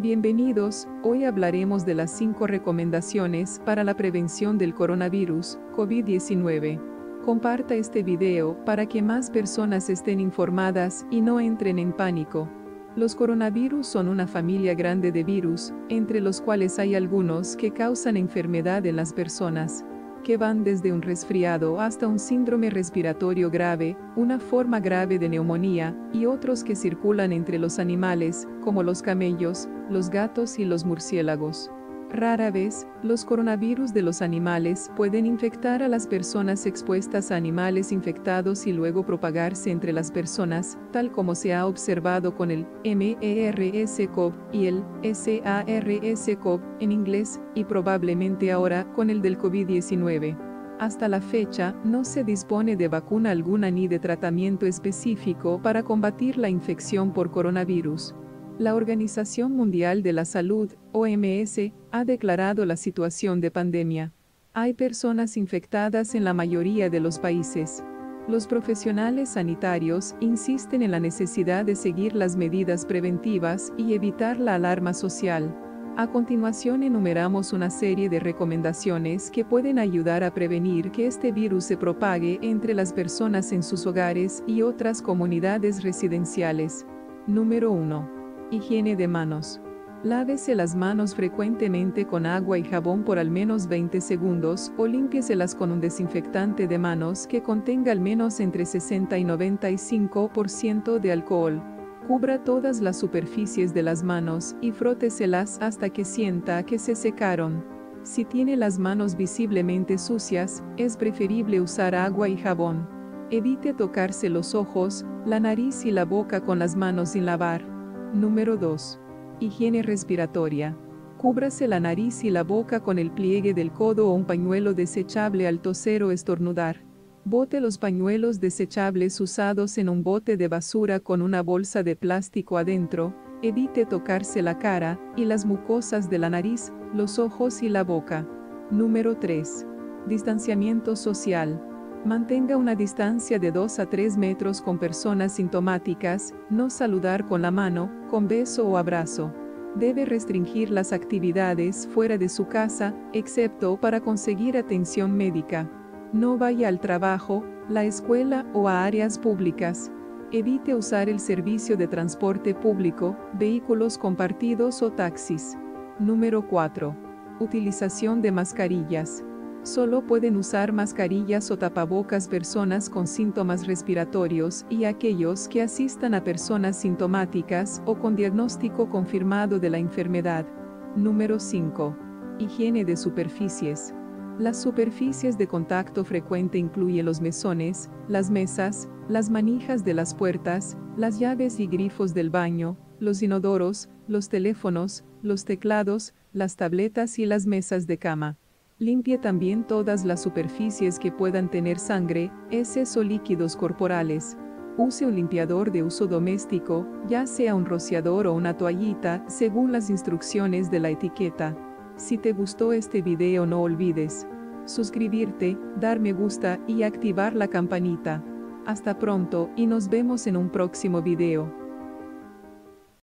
Bienvenidos, hoy hablaremos de las 5 recomendaciones para la prevención del coronavirus, COVID-19. Comparta este video para que más personas estén informadas y no entren en pánico. Los coronavirus son una familia grande de virus, entre los cuales hay algunos que causan enfermedad en las personas que van desde un resfriado hasta un síndrome respiratorio grave, una forma grave de neumonía, y otros que circulan entre los animales, como los camellos, los gatos y los murciélagos. Rara vez, los coronavirus de los animales pueden infectar a las personas expuestas a animales infectados y luego propagarse entre las personas, tal como se ha observado con el MERS-CoV y el SARS-CoV en inglés, y probablemente ahora con el del COVID-19. Hasta la fecha, no se dispone de vacuna alguna ni de tratamiento específico para combatir la infección por coronavirus. La Organización Mundial de la Salud, OMS, ha declarado la situación de pandemia. Hay personas infectadas en la mayoría de los países. Los profesionales sanitarios insisten en la necesidad de seguir las medidas preventivas y evitar la alarma social. A continuación enumeramos una serie de recomendaciones que pueden ayudar a prevenir que este virus se propague entre las personas en sus hogares y otras comunidades residenciales. Número 1. Higiene de manos. Lávese las manos frecuentemente con agua y jabón por al menos 20 segundos o límpieselas con un desinfectante de manos que contenga al menos entre 60 y 95% de alcohol. Cubra todas las superficies de las manos y fróteselas hasta que sienta que se secaron. Si tiene las manos visiblemente sucias, es preferible usar agua y jabón. Evite tocarse los ojos, la nariz y la boca con las manos sin lavar. Número 2. Higiene respiratoria. Cúbrase la nariz y la boca con el pliegue del codo o un pañuelo desechable al toser o estornudar. Bote los pañuelos desechables usados en un bote de basura con una bolsa de plástico adentro. Evite tocarse la cara y las mucosas de la nariz, los ojos y la boca. Número 3. Distanciamiento social. Mantenga una distancia de 2 a 3 metros con personas sintomáticas, no saludar con la mano, con beso o abrazo. Debe restringir las actividades fuera de su casa, excepto para conseguir atención médica. No vaya al trabajo, la escuela o a áreas públicas. Evite usar el servicio de transporte público, vehículos compartidos o taxis. Número 4. Utilización de mascarillas. Solo pueden usar mascarillas o tapabocas personas con síntomas respiratorios y aquellos que asistan a personas sintomáticas o con diagnóstico confirmado de la enfermedad. Número 5. Higiene de superficies. Las superficies de contacto frecuente incluyen los mesones, las mesas, las manijas de las puertas, las llaves y grifos del baño, los inodoros, los teléfonos, los teclados, las tabletas y las mesas de cama. Limpie también todas las superficies que puedan tener sangre, heces o líquidos corporales. Use un limpiador de uso doméstico, ya sea un rociador o una toallita, según las instrucciones de la etiqueta. Si te gustó este video no olvides suscribirte, dar me gusta y activar la campanita. Hasta pronto y nos vemos en un próximo video.